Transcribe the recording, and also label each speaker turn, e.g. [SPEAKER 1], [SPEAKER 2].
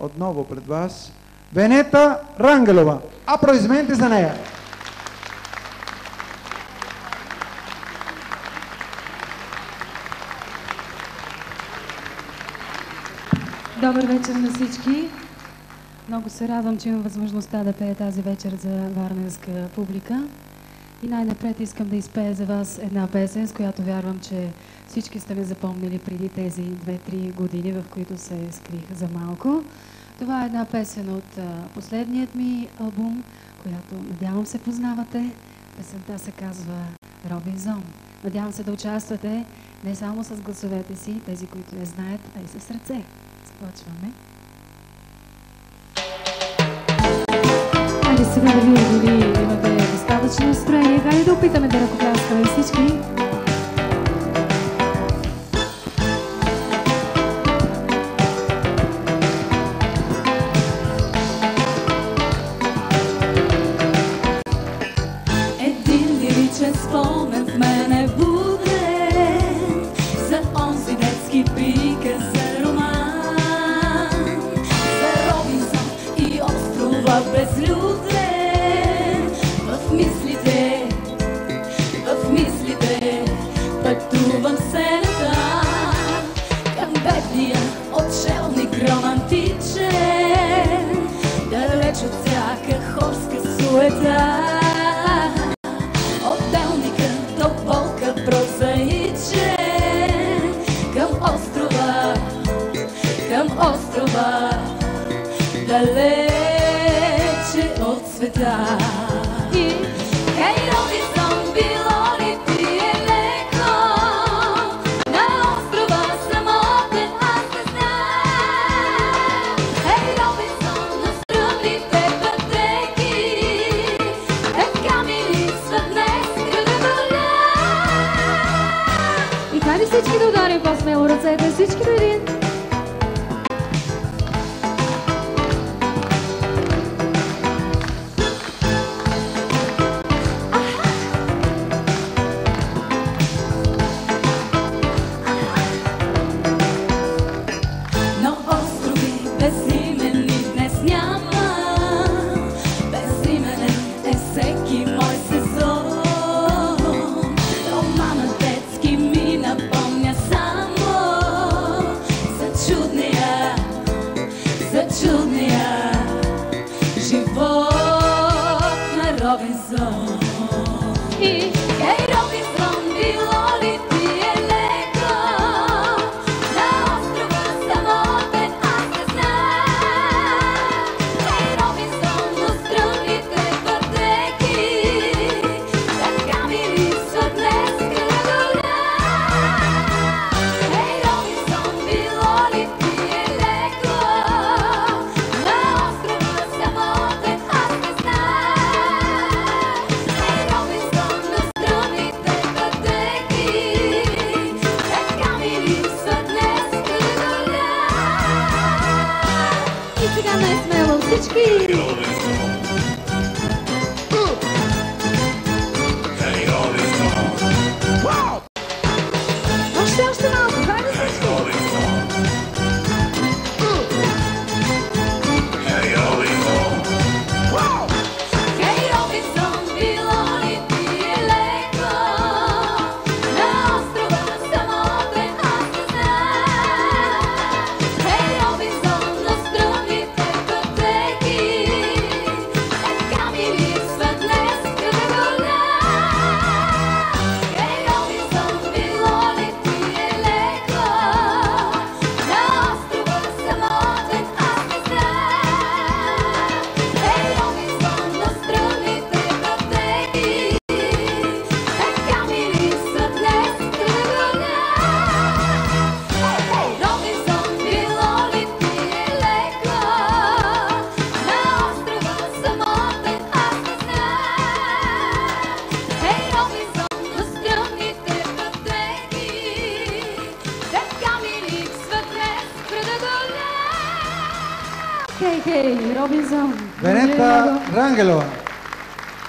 [SPEAKER 1] отново пред вас Венета Рангелова. Аплодисменти за нея!
[SPEAKER 2] Добър вечер на всички. Много се радвам, че имам възможността да пея тази вечер за варненска публика. И най-напред искам да изпея за вас една песен, с която вярвам, че всички сте ме запомнили преди тези 2-3 години, в които се скрих за малко. Това е една песен от последният ми албум, която надявам се познавате. Песента се казва Робинзон. Надявам се да участвате не само с гласовете си, тези, които я знаят, а и с сърце. Започваме. Хайде сега да видим достатъчно настроение. Хайде да опитаме да ръкопляскаме всички.
[SPEAKER 3] Един В мислите, в мислите Пътувам сената Към бедния отшелник романтичен Далеч от всяка хорска суета. Отделника до болка прозаичен Към острова, към острова Далече от света И
[SPEAKER 2] сега най-смело
[SPEAKER 3] града
[SPEAKER 2] Хей, хей, Робинзон.
[SPEAKER 1] Венета Рангелова.